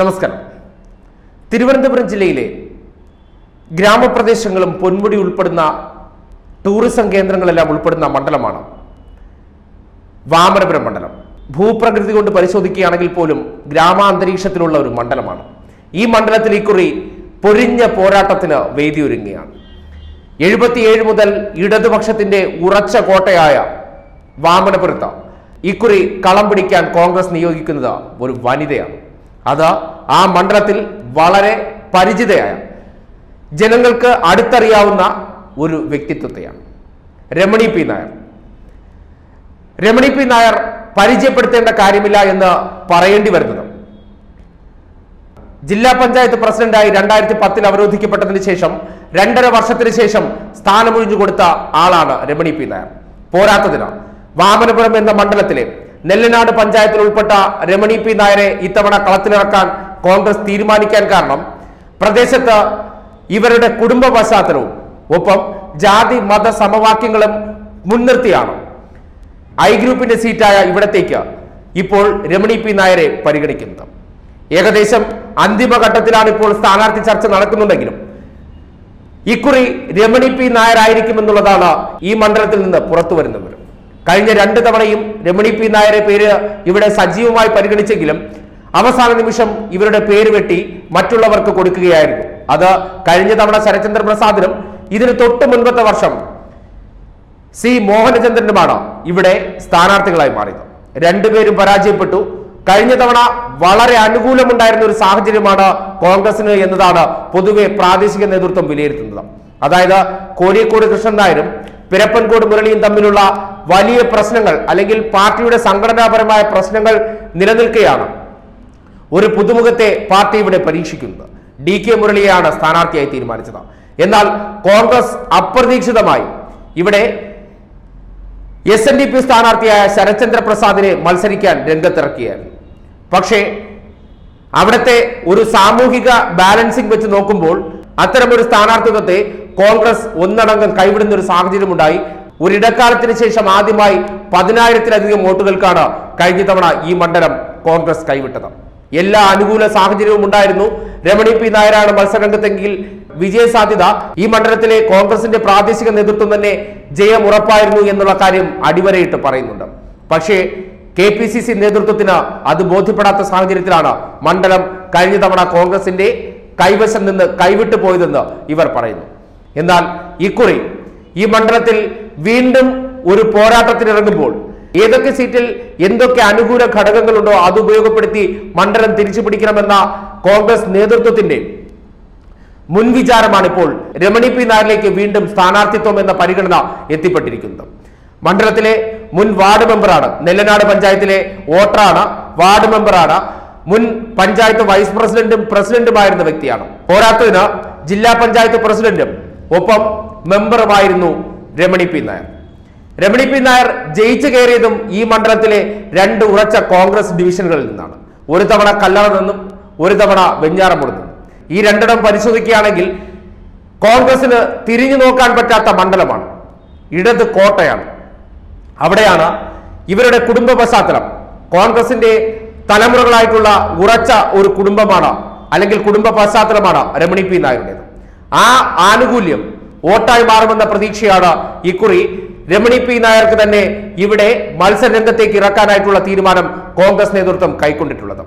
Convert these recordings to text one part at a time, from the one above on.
നമസ്കാരം. തിരുവനന്തപുരം ജില്ലയിലെ ഗ്രാമപ്രദേശങ്ങളും പൊന്മുടി ഉൾപ്പെടുന്ന ടൂറിസം കേന്ദ്രങ്ങളെല്ലാം ഉൾപ്പെടുന്ന മണ്ഡലമാണ് വാമനപുരം മണ്ഡലം. ഭൂപ്രകൃതി കൊണ്ട് പരിശോധിക്കുകയാണെങ്കിൽ പോലും ഗ്രാമാന്തരീക്ഷത്തിലുള്ള ഒരു മണ്ഡലമാണ്. ഈ മണ്ഡലത്തിൽ ഇക്കുറി പൊരിഞ്ഞ പോരാട്ടത്തിന് വേദിയൊരുങ്ങുകയാണ്. എഴുപത്തിയേഴ് മുതൽ ഇടതുപക്ഷത്തിന്റെ ഉറച്ച കോട്ടയായ വാമനപുരത്ത് ഇക്കുറി കളം പിടിക്കാൻ കോൺഗ്രസ് നിയോഗിക്കുന്നത് ഒരു വനിതയാണ്. അത് ആ മണ്ഡലത്തിൽ വളരെ പരിചിതയായ ജനങ്ങൾക്ക് അടുത്തറിയാവുന്ന ഒരു വ്യക്തിത്വത്തെയാണ്. രമണി പി നായർ. രമണി പി നായർ പരിചയപ്പെടുത്തേണ്ട കാര്യമില്ല എന്ന് പറയേണ്ടി വരുന്നത്. ജില്ലാ പഞ്ചായത്ത് പ്രസിഡന്റായി രണ്ടായിരത്തി പത്തിൽ അവരോധിക്കപ്പെട്ടതിന് ശേഷം രണ്ടര വർഷത്തിന് ശേഷം സ്ഥാനമൊഴിഞ്ഞു കൊടുത്ത ആളാണ് രമണി പി നായർ. പോരാത്തതിന് വാമനപുരം എന്ന മണ്ഡലത്തിലെ നെല്ലനാട് പഞ്ചായത്തിൽ ഉൾപ്പെട്ട രമണി പി നായരെ ഇത്തവണ കളത്തിലിറക്കാൻ കോൺഗ്രസ് തീരുമാനിക്കാൻ കാരണം പ്രദേശത്ത് ഇവരുടെ കുടുംബ പശ്ചാത്തലവും ഒപ്പം ജാതി മത സമവാക്യങ്ങളും മുൻനിർത്തിയാണ്. ഐ ഗ്രൂപ്പിന്റെ സീറ്റായ ഇവിടത്തേക്ക് ഇപ്പോൾ രമണി പി നായരെ പരിഗണിക്കുന്നത്. ഏകദേശം അന്തിമഘട്ടത്തിലാണ് ഇപ്പോൾ സ്ഥാനാർത്ഥി ചർച്ച നടക്കുന്നുണ്ടെങ്കിലും ഇക്കുറി രമണി പി നായരായിരിക്കുമെന്നുള്ളതാണ് ഈ മണ്ഡലത്തിൽ നിന്ന് പുറത്തു വരുന്നത് കഴിഞ്ഞ രണ്ട് തവണയും രമണി പി നായരെ പേര് ഇവിടെ സജീവമായി പരിഗണിച്ചെങ്കിലും അവസാന നിമിഷം ഇവരുടെ പേര് വെട്ടി മറ്റുള്ളവർക്ക് കൊടുക്കുകയായിരുന്നു. അത് കഴിഞ്ഞ തവണ ശരചന്ദ്ര പ്രസാദിനും ഇതിന് തൊട്ട് മുൻപത്തെ വർഷം സി മോഹനചന്ദ്രനുമാണ് ഇവിടെ സ്ഥാനാർത്ഥികളായി മാറിയത്. രണ്ടുപേരും പരാജയപ്പെട്ടു. കഴിഞ്ഞ തവണ വളരെ അനുകൂലമുണ്ടായിരുന്ന ഒരു സാഹചര്യമാണ് കോൺഗ്രസിന് എന്നതാണ് പൊതുവെ പ്രാദേശിക നേതൃത്വം വിലയിരുത്തുന്നത്. അതായത് കോഴിക്കോട് കൃഷ്ണൻ നായരും പിരപ്പൻകോട് മുരളിയും തമ്മിലുള്ള വലിയ പ്രശ്നങ്ങൾ അല്ലെങ്കിൽ പാർട്ടിയുടെ സംഘടനാപരമായ പ്രശ്നങ്ങൾ നിലനിൽക്കുകയാണ് ഒരു പുതുമുഖത്തെ പാർട്ടി ഇവിടെ പരീക്ഷിക്കുന്നത്. ഡി കെ മുരളിയെയാണ് സ്ഥാനാർത്ഥിയായി തീരുമാനിച്ചത്. എന്നാൽ കോൺഗ്രസ് അപ്രതീക്ഷിതമായി ഇവിടെ എസ് എൻ ഡി പി സ്ഥാനാർത്ഥിയായ ശരത്ചന്ദ്ര പ്രസാദിനെ മത്സരിക്കാൻ രംഗത്തിറക്കിയായിരുന്നു പക്ഷേ അവിടുത്തെ ഒരു സാമൂഹിക ബാലൻസിംഗ് വെച്ച് നോക്കുമ്പോൾ അത്തരമൊരു സ്ഥാനാർത്ഥിത്വത്തെ കോൺഗ്രസ് ഒന്നടങ്കം കൈവിടുന്ന ഒരു സാഹചര്യമുണ്ടായി. ഒരു ഇടക്കാലത്തിന് ശേഷം ആദ്യമായി പതിനായിരത്തിലധികം വോട്ടുകൾക്കാണ് കഴിഞ്ഞ തവണ ഈ മണ്ഡലം കോൺഗ്രസ് കൈവിട്ടത്. എല്ലാ അനുകൂല സാഹചര്യവും ഉണ്ടായിരുന്നു. രമണി പി നായരാണ് മത്സരരംഗത്തെങ്കിൽ വിജയ സാധ്യത ഈ മണ്ഡലത്തിലെ കോൺഗ്രസിന്റെ പ്രാദേശിക നേതൃത്വം തന്നെ ജയം ഉറപ്പായിരുന്നു എന്നുള്ള കാര്യം അടിവരയിട്ട് പറയുന്നുണ്ട്. പക്ഷേ കെ പി സി സി നേതൃത്വത്തിന് അത് ബോധ്യപ്പെടാത്ത സാഹചര്യത്തിലാണ് മണ്ഡലം കഴിഞ്ഞ തവണ കോൺഗ്രസിന്റെ കൈവശം നിന്ന് കൈവിട്ടു പോയതെന്ന് ഇവർ പറയുന്നു. എന്നാൽ ഇക്കുറി ഈ മണ്ഡലത്തിൽ വീണ്ടും ഒരു പോരാട്ടത്തിനിറങ്ങുമ്പോൾ ഏതൊക്കെ സീറ്റിൽ എന്തൊക്കെ അനുകൂല ഘടകങ്ങളുണ്ടോ അത് ഉപയോഗപ്പെടുത്തി മണ്ഡലം തിരിച്ചു പിടിക്കണമെന്ന കോൺഗ്രസ് നേതൃത്വത്തിന്റെ മുൻവിചാരമാണ് ഇപ്പോൾ രമണി പി നായരിലേക്ക് വീണ്ടും സ്ഥാനാർത്ഥിത്വം എന്ന പരിഗണന എത്തിപ്പെട്ടിരിക്കുന്നത്. മണ്ഡലത്തിലെ മുൻ വാർഡ് മെമ്പറാണ് നെല്ലനാട് പഞ്ചായത്തിലെ വോട്ടറാണ് വാർഡ് മെമ്പറാണ് മുൻ പഞ്ചായത്ത് വൈസ് പ്രസിഡന്റും പ്രസിഡന്റുമായിരുന്ന വ്യക്തിയാണ്. പോരാത്തതിന് ജില്ലാ പഞ്ചായത്ത് പ്രസിഡന്റും ഒപ്പം മെമ്പറുമായിരുന്നു രമണി പി നായർ. രമണി പി നായർ ജയിച്ചു കയറിയതും ഈ മണ്ഡലത്തിലെ രണ്ട് ഉറച്ച കോൺഗ്രസ് ഡിവിഷനുകളിൽ നിന്നാണ്. ഒരു തവണ കല്ലറ നിന്നും ഒരു തവണ വെഞ്ഞാറമൂട് നിന്നും. ഈ രണ്ടിടം പരിശോധിക്കുകയാണെങ്കിൽ കോൺഗ്രസിന് തിരിഞ്ഞു നോക്കാൻ പറ്റാത്ത മണ്ഡലമാണ്. ഇടത് കോട്ടയാണ്. അവിടെയാണ് ഇവരുടെ കുടുംബ പശ്ചാത്തലം. കോൺഗ്രസിന്റെ തലമുറകളായിട്ടുള്ള ഉറച്ച ഒരു കുടുംബമാണ് അല്ലെങ്കിൽ കുടുംബ പശ്ചാത്തലമാണ് രമണി പി നായരുടേത്. ആ ആനുകൂല്യം വോട്ടായി മാറുമെന്ന പ്രതീക്ഷയാണ് ഇക്കുറി. രമണി പി നായർക്ക് തന്നെ ഇവിടെ മത്സരരംഗത്തേക്ക് ഇറക്കാനായിട്ടുള്ള തീരുമാനം കോൺഗ്രസ് നേതൃത്വം കൈക്കൊണ്ടിട്ടുള്ളത്.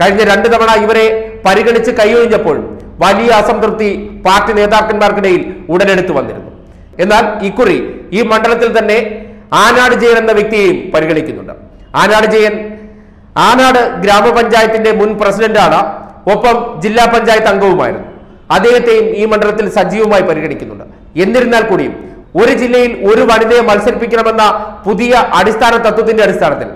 കഴിഞ്ഞ രണ്ട് തവണ ഇവരെ പരിഗണിച്ച് കൈയൊഴിഞ്ഞപ്പോൾ വലിയ അസംതൃപ്തി പാർട്ടി നേതാക്കന്മാർക്കിടയിൽ ഉടലെടുത്തു വന്നിരുന്നു. എന്നാൽ ഇക്കുറി ഈ മണ്ഡലത്തിൽ തന്നെ ആനാട് ജയൻ എന്ന വ്യക്തിയെയും പരിഗണിക്കുന്നുണ്ട്. ആനാട് ജയൻ ആനാട് ഗ്രാമപഞ്ചായത്തിന്റെ മുൻ പ്രസിഡന്റാണ്. ഒപ്പം ജില്ലാ പഞ്ചായത്ത് അംഗവുമായിരുന്നു. അദ്ദേഹത്തെയും ഈ മണ്ഡലത്തിൽ സജീവമായി പരിഗണിക്കുന്നുണ്ട്. എന്നിരുന്നാൽ കൂടിയും ഒരു ജില്ലയിൽ ഒരു വനിതയെ മത്സരിപ്പിക്കണമെന്ന പുതിയ അടിസ്ഥാന തത്വത്തിന്റെ അടിസ്ഥാനത്തിൽ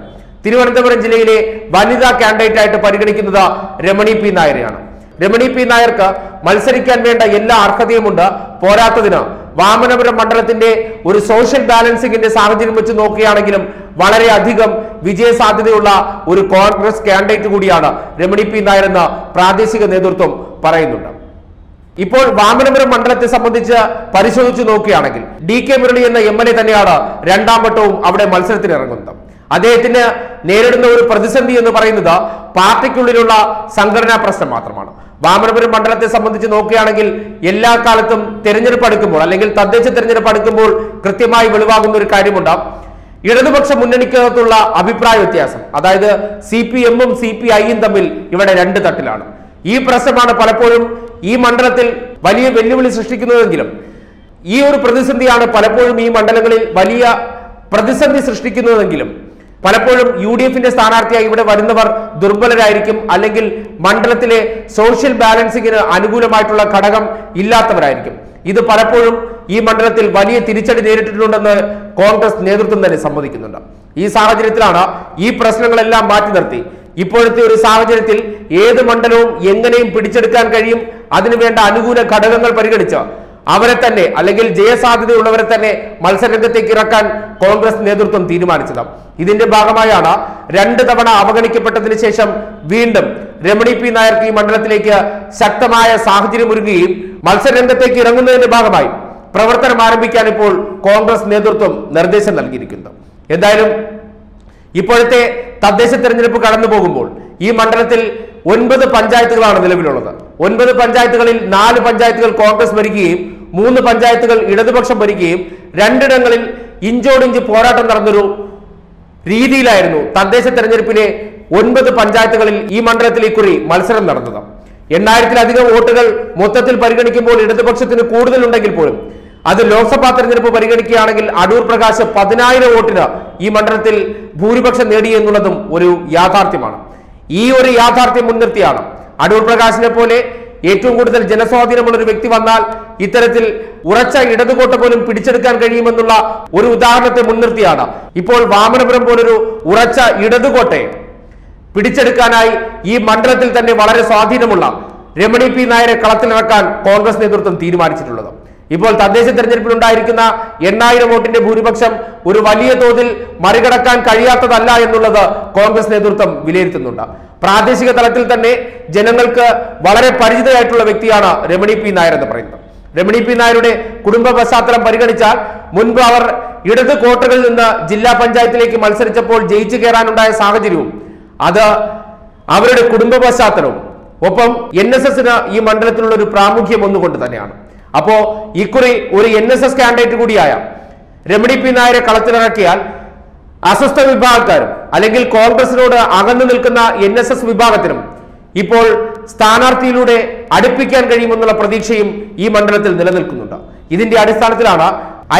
തിരുവനന്തപുരം ജില്ലയിലെ വനിതാ കാൻഡിഡേറ്റ് ആയിട്ട് പരിഗണിക്കുന്നത് രമണി പി നായരെയാണ്. രമണി പി നായർക്ക് മത്സരിക്കാൻ വേണ്ട എല്ലാ അർഹതയുമുണ്ട്. പോരാത്തതിന് വാമനപുരം മണ്ഡലത്തിന്റെ ഒരു സോഷ്യൽ ബാലൻസിംഗിന്റെ സാഹചര്യം വെച്ച് നോക്കുകയാണെങ്കിലും വളരെയധികം വിജയ സാധ്യതയുള്ള ഒരു കോൺഗ്രസ് കാൻഡിഡേറ്റ് കൂടിയാണ് രമണി പി നായർ എന്ന് പ്രാദേശിക നേതൃത്വം പറയുന്നുണ്ട്. ഇപ്പോൾ വാമനപുരം മണ്ഡലത്തെ സംബന്ധിച്ച് പരിശോധിച്ചു നോക്കുകയാണെങ്കിൽ ഡി കെ മുരളി എന്ന എം എൽ എ തന്നെയാണ് രണ്ടാം വട്ടവും അവിടെ മത്സരത്തിന് ഇറങ്ങുന്നത്. അദ്ദേഹത്തിന് നേരിടുന്ന ഒരു പ്രതിസന്ധി എന്ന് പറയുന്നത് പാർട്ടിക്കുള്ളിലുള്ള സംഘടനാ പ്രശ്നം മാത്രമാണ്. വാമനപുരം മണ്ഡലത്തെ സംബന്ധിച്ച് നോക്കുകയാണെങ്കിൽ എല്ലാ കാലത്തും തെരഞ്ഞെടുപ്പ് അടുക്കുമ്പോൾ അല്ലെങ്കിൽ തദ്ദേശ തെരഞ്ഞെടുപ്പ് അടുക്കുമ്പോൾ കൃത്യമായി വെളിവാകുന്ന ഒരു കാര്യമുണ്ട്. ഇടതുപക്ഷ മുന്നണിക്കകത്തുള്ള അഭിപ്രായ വ്യത്യാസം അതായത് സി പി എമ്മും സി പി ഐയും തമ്മിൽ ഇവിടെ രണ്ട് തട്ടിലാണ്. ഈ പ്രശ്നമാണ് പലപ്പോഴും ഈ മണ്ഡലത്തിൽ വലിയ വെല്ലുവിളി സൃഷ്ടിക്കുന്നതെങ്കിലും ഈ ഒരു പ്രതിസന്ധിയാണ് പലപ്പോഴും ഈ മണ്ഡലങ്ങളിൽ വലിയ പ്രതിസന്ധി സൃഷ്ടിക്കുന്നതെങ്കിലും പലപ്പോഴും യു ഡി എഫിന്റെ സ്ഥാനാർത്ഥിയായി ഇവിടെ വരുന്നവർ ദുർബലരായിരിക്കും അല്ലെങ്കിൽ മണ്ഡലത്തിലെ സോഷ്യൽ ബാലൻസിങ്ങിന് അനുകൂലമായിട്ടുള്ള ഘടകം ഇല്ലാത്തവരായിരിക്കും. ഇത് പലപ്പോഴും ഈ മണ്ഡലത്തിൽ വലിയ തിരിച്ചടി നേരിട്ടിട്ടുണ്ടെന്ന് കോൺഗ്രസ് നേതൃത്വം തന്നെ സമ്മതിക്കുന്നുണ്ട്. ഈ സാഹചര്യത്തിലാണ് ഈ പ്രശ്നങ്ങളെല്ലാം മാറ്റി നിർത്തി ഇപ്പോഴത്തെ ഒരു സാഹചര്യത്തിൽ ഏത് മണ്ഡലവും എങ്ങനെയും പിടിച്ചെടുക്കാൻ കഴിയും? അതിനുവേണ്ട അനുകൂല ഘടകങ്ങൾ പരിഗണിച്ച് അവരെ തന്നെ അല്ലെങ്കിൽ ജയസാധ്യതയുള്ളവരെ തന്നെ മത്സരരംഗത്തേക്ക് ഇറക്കാൻ കോൺഗ്രസ് നേതൃത്വം തീരുമാനിച്ചത് ഇതിന്റെ ഭാഗമായാണ് രണ്ട് തവണ അവഗണിക്കപ്പെട്ടതിന് ശേഷം വീണ്ടും രമണി പി നായർക്ക് ഈ മണ്ഡലത്തിലേക്ക് ശക്തമായ സാഹചര്യം ഒരുങ്ങുകയും മത്സരരംഗത്തേക്ക് ഇറങ്ങുന്നതിന്റെ ഭാഗമായി പ്രവർത്തനം ആരംഭിക്കാൻ ഇപ്പോൾ കോൺഗ്രസ് നേതൃത്വം നിർദ്ദേശം നൽകിയിരിക്കുന്നു. എന്തായാലും ഇപ്പോഴത്തെ തദ്ദേശ തെരഞ്ഞെടുപ്പ് കടന്നു പോകുമ്പോൾ ഈ മണ്ഡലത്തിൽ ഒൻപത് പഞ്ചായത്തുകളാണ് നിലവിലുള്ളത്. ഒൻപത് പഞ്ചായത്തുകളിൽ നാല് പഞ്ചായത്തുകൾ കോൺഗ്രസ് ഭരിക്കുകയും മൂന്ന് പഞ്ചായത്തുകൾ ഇടതുപക്ഷം ഭരിക്കുകയും രണ്ടിടങ്ങളിൽ ഇഞ്ചോടിഞ്ച് പോരാട്ടം നടന്നൊരു രീതിയിലായിരുന്നു തദ്ദേശ തെരഞ്ഞെടുപ്പിലെ ഒൻപത് പഞ്ചായത്തുകളിൽ ഈ മണ്ഡലത്തിൽ ഇക്കുറി മത്സരം നടന്നത്. എണ്ണായിരത്തിലധികം വോട്ടുകൾ മൊത്തത്തിൽ പരിഗണിക്കുമ്പോൾ ഇടതുപക്ഷത്തിന് കൂടുതലുണ്ടെങ്കിൽ പോലും അത് ലോക്സഭാ തെരഞ്ഞെടുപ്പ് പരിഗണിക്കുകയാണെങ്കിൽ അടൂർ പ്രകാശ് പതിനായിരം വോട്ടിന് ഈ മണ്ഡലത്തിൽ ഭൂരിപക്ഷം നേടി എന്നുള്ളതും ഒരു യാഥാർത്ഥ്യമാണ്. ഈ ഒരു യാഥാർത്ഥ്യം മുൻനിർത്തിയാണ്. അടൂർ പ്രകാശിനെ പോലെ ഏറ്റവും കൂടുതൽ ജനസ്വാധീനമുള്ള ഒരു വ്യക്തി വന്നാൽ ഇത്തരത്തിൽ ഉറച്ച ഇടതുകോട്ട പോലും പിടിച്ചെടുക്കാൻ കഴിയുമെന്നുള്ള ഒരു ഉദാഹരണത്തെ മുൻനിർത്തിയാണ്. ഇപ്പോൾ വാമനപുരം പോലൊരു ഉറച്ച ഇടതുകോട്ടെ പിടിച്ചെടുക്കാനായി ഈ മണ്ഡലത്തിൽ തന്നെ വളരെ സ്വാധീനമുള്ള രമണി പി നായരെ കളത്തിലിറക്കാൻ കോൺഗ്രസ് നേതൃത്വം തീരുമാനിച്ചിട്ടുള്ളത്. ഇപ്പോൾ തദ്ദേശ തെരഞ്ഞെടുപ്പിൽ ഉണ്ടായിരിക്കുന്ന എണ്ണായിരം വോട്ടിന്റെ ഭൂരിപക്ഷം ഒരു വലിയ തോതിൽ മറികടക്കാൻ കഴിയാത്തതല്ല എന്നുള്ളത് കോൺഗ്രസ് നേതൃത്വം വിലയിരുത്തുന്നുണ്ട്. പ്രാദേശിക തലത്തിൽ തന്നെ ജനങ്ങൾക്ക് വളരെ പരിചിതമായിട്ടുള്ള വ്യക്തിയാണ് രമണി പി നായർ എന്ന് പറയുന്നത്. രമണി പി നായരുടെ കുടുംബ പശ്ചാത്തലം പരിഗണിച്ചാൽ മുൻപ് അവർ ഇടത് കോട്ടകളിൽ നിന്ന് ജില്ലാ പഞ്ചായത്തിലേക്ക് മത്സരിച്ചപ്പോൾ ജയിച്ചു കയറാനുണ്ടായ സാഹചര്യവും അത് അവരുടെ കുടുംബ പശ്ചാത്തലവും ഒപ്പം എൻ എസ് എസിന് ഈ മണ്ഡലത്തിലുള്ള ഒരു പ്രാമുഖ്യം ഒന്നുകൊണ്ട് തന്നെയാണ്. അപ്പോ ഇക്കുറി ഒരു എൻ എസ് എസ് കാൻഡിഡേറ്റ് കൂടിയായ രമണി പി നായരെ കളത്തിലിറക്കിയാൽ അസ്വസ്ഥ വിഭാഗക്കാരും അല്ലെങ്കിൽ കോൺഗ്രസിനോട് അകന്നു നിൽക്കുന്ന എൻ എസ് എസ് വിഭാഗത്തിനും ഇപ്പോൾ സ്ഥാനാർത്ഥിയിലൂടെ അടുപ്പിക്കാൻ കഴിയുമെന്നുള്ള പ്രതീക്ഷയും ഈ മണ്ഡലത്തിൽ നിലനിൽക്കുന്നുണ്ട്. ഇതിന്റെ അടിസ്ഥാനത്തിലാണ്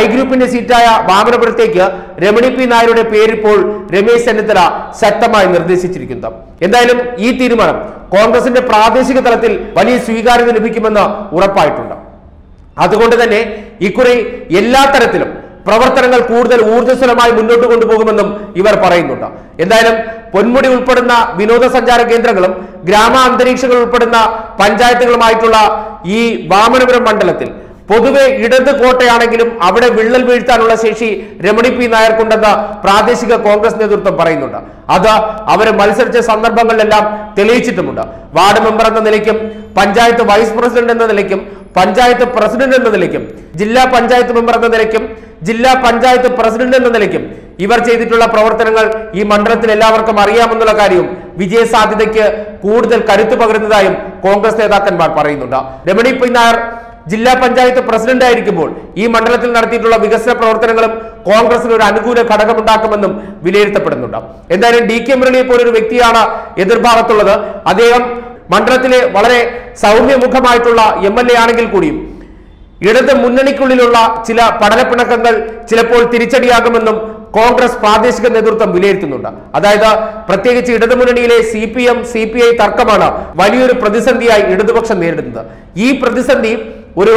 ഐ ഗ്രൂപ്പിന്റെ സീറ്റായ വാമനപുരത്തേക്ക് രമണി പി നായരുടെ പേരിപ്പോൾ രമേശ് ചെന്നിത്തല ശക്തമായി നിർദ്ദേശിച്ചിരിക്കുന്നത്. എന്തായാലും ഈ തീരുമാനം കോൺഗ്രസിന്റെ പ്രാദേശിക തലത്തിൽ വലിയ സ്വീകാര്യത ലഭിക്കുമെന്ന് ഉറപ്പായിട്ടുണ്ട്. അതുകൊണ്ട് തന്നെ ഇക്കുറി എല്ലാ തരത്തിലും പ്രവർത്തനങ്ങൾ കൂടുതൽ ഊർജസ്വലമായി മുന്നോട്ട് കൊണ്ടുപോകുമെന്നും ഇവർ പറയുന്നുണ്ട്. എന്തായാലും പൊന്മുടി ഉൾപ്പെടുന്ന വിനോദസഞ്ചാര കേന്ദ്രങ്ങളും ഗ്രാമ അന്തരീക്ഷങ്ങൾ ഉൾപ്പെടുന്ന പഞ്ചായത്തുകളുമായിട്ടുള്ള ഈ വാമനപുരം മണ്ഡലത്തിൽ പൊതുവെ ഇടത് കോട്ടയാണെങ്കിലും അവിടെ വിള്ളൽ വീഴ്ത്താനുള്ള ശേഷി രമണി പി നായർക്കുണ്ടെന്ന് പ്രാദേശിക കോൺഗ്രസ് നേതൃത്വം പറയുന്നുണ്ട്. അത് അവർ മത്സരിച്ച സന്ദർഭങ്ങളിലെല്ലാം തെളിയിച്ചിട്ടുമുണ്ട്. വാർഡ് മെമ്പർ എന്ന നിലയ്ക്കും പഞ്ചായത്ത് വൈസ് പ്രസിഡന്റ് എന്ന നിലയ്ക്കും പഞ്ചായത്ത് പ്രസിഡന്റ് എന്ന നിലയ്ക്കും ജില്ലാ പഞ്ചായത്ത് മെമ്പർ എന്ന നിലയ്ക്കും ജില്ലാ പഞ്ചായത്ത് പ്രസിഡന്റ് എന്ന നിലയ്ക്കും ഇവർ ചെയ്തിട്ടുള്ള പ്രവർത്തനങ്ങൾ ഈ മണ്ഡലത്തിൽ എല്ലാവർക്കും അറിയാമെന്നുള്ള കാര്യവും വിജയസാധ്യതയ്ക്ക് കൂടുതൽ കരുത്തു പകരുന്നതായും കോൺഗ്രസ് നേതാക്കന്മാർ പറയുന്നുണ്ട്. രമണി പി നായർ ജില്ലാ പഞ്ചായത്ത് പ്രസിഡന്റ് ആയിരിക്കുമ്പോൾ ഈ മണ്ഡലത്തിൽ നടത്തിയിട്ടുള്ള വികസന പ്രവർത്തനങ്ങളും കോൺഗ്രസിന് ഒരു അനുകൂല ഘടകമുണ്ടാക്കുമെന്നും വിലയിരുത്തപ്പെടുന്നുണ്ട്. എന്തായാലും ഡി കെ മുരളിയെ പോലൊരു വ്യക്തിയാണ് എതിർഭാഗത്തുള്ളത്. അദ്ദേഹം മണ്ഡലത്തിലെ വളരെ സൗമ്യമുഖമായിട്ടുള്ള എം എൽ എ ആണെങ്കിൽ കൂടിയും ഇടത് മുന്നണിക്കുള്ളിലുള്ള ചില പഠനപ്പിണക്കങ്ങൾ ചിലപ്പോൾ തിരിച്ചടിയാകുമെന്നും കോൺഗ്രസ് പ്രാദേശിക നേതൃത്വം വിലയിരുത്തുന്നുണ്ട്. അതായത് പ്രത്യേകിച്ച് ഇടതു മുന്നണിയിലെ C P M C P I തർക്കമാണ് വലിയൊരു പ്രതിസന്ധിയായി ഇടതുപക്ഷം നേരിടുന്നത്. ഈ പ്രതിസന്ധി ഒരു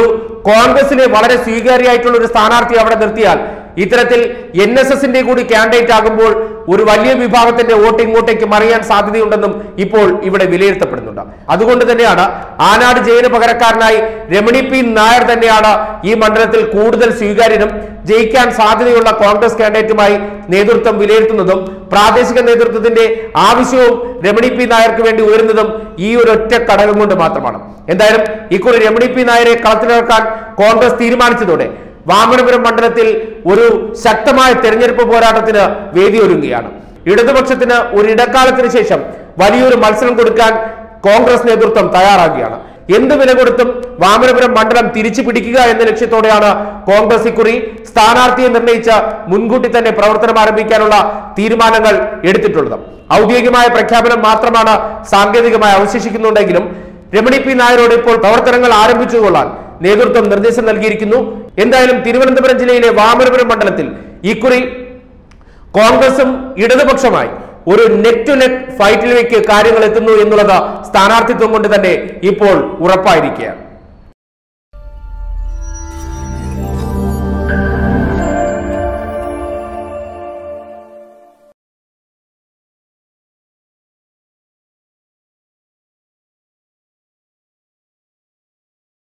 കോൺഗ്രസിനെ വളരെ സ്വീകാര്യമായിട്ടുള്ള ഒരു സ്ഥാനാർത്ഥി അവിടെ നിർത്തിയാൽ ഇത്തരത്തിൽ എൻ എസ് എസിന്റെ കൂടി കാൻഡിഡേറ്റ് ആകുമ്പോൾ ഒരു വലിയ വിഭാഗത്തിന്റെ വോട്ട് ഇങ്ങോട്ടേക്ക് മറിയാൻ സാധ്യതയുണ്ടെന്നും ഇപ്പോൾ ഇവിടെ വിലയിരുത്തപ്പെടുന്നുണ്ട്. അതുകൊണ്ട് തന്നെയാണ് ആനാട് ജയന് പകരക്കാരനായി രമണി പി നായർ തന്നെയാണ് ഈ മണ്ഡലത്തിൽ കൂടുതൽ സ്വീകാര്യനും ജയിക്കാൻ സാധ്യതയുള്ള കോൺഗ്രസ് കാൻഡിഡേറ്റുമായി നേതൃത്വം വിലയിരുത്തുന്നതും പ്രാദേശിക നേതൃത്വത്തിന്റെ ആവശ്യവും രമണി പി നായർക്ക് വേണ്ടി ഉയരുന്നതും ഈ ഒരു ഒറ്റ ഘടകം കൊണ്ട് മാത്രമാണ്. എന്തായാലും ഇക്കുറി രമണി പി നായരെ കളത്തിലിറക്കാൻ കോൺഗ്രസ് തീരുമാനിച്ചതോടെ വാമനപുരം മണ്ഡലത്തിൽ ഒരു ശക്തമായ തെരഞ്ഞെടുപ്പ് പോരാട്ടത്തിന് വേദിയൊരുങ്ങുകയാണ് ഇടതുപക്ഷത്തിന് ഒരു ഇടക്കാലത്തിന് ശേഷം വലിയൊരു മത്സരം കൊടുക്കാൻ കോൺഗ്രസ് നേതൃത്വം തയ്യാറാകുകയാണ്. എന്ത് വില കൊടുത്തും വാമനപുരം മണ്ഡലം തിരിച്ചു പിടിക്കുക എന്ന ലക്ഷ്യത്തോടെയാണ് കോൺഗ്രസ് ഇക്കുറി സ്ഥാനാർത്ഥിയെ നിർണയിച്ച മുൻകൂട്ടി തന്നെ പ്രവർത്തനം ആരംഭിക്കാനുള്ള തീരുമാനങ്ങൾ എടുത്തിട്ടുള്ളത്. ഔദ്യോഗികമായ പ്രഖ്യാപനം മാത്രമാണ് സാങ്കേതികമായി അവശേഷിക്കുന്നുണ്ടെങ്കിലും രമണി പി നായരോട് ഇപ്പോൾ പ്രവർത്തനങ്ങൾ ആരംഭിച്ചുകൊള്ളാൻ നേതൃത്വം നിർദ്ദേശം നൽകിയിരിക്കുന്നു. എന്തായാലും തിരുവനന്തപുരം ജില്ലയിലെ വാമനപുരം മണ്ഡലത്തിൽ ഇക്കുറി കോൺഗ്രസും ഇടതുപക്ഷമായി ഒരു നെറ്റ് ടു നെറ്റ് ഫൈറ്റിലേക്ക് കാര്യങ്ങൾ എത്തുന്നു എന്നുള്ളത് സ്ഥാനാർത്ഥിത്വം കൊണ്ട് തന്നെ ഇപ്പോൾ ഉറപ്പായിരിക്കുകയാണ്.